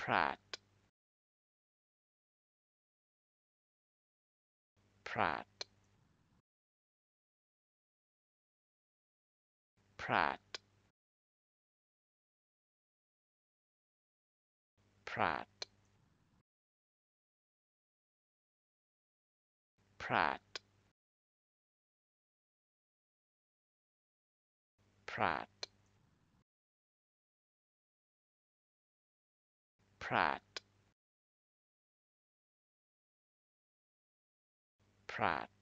Pratt. Pratt. Pratt. Pratt. Pratt. Pratt Pratt. Pratt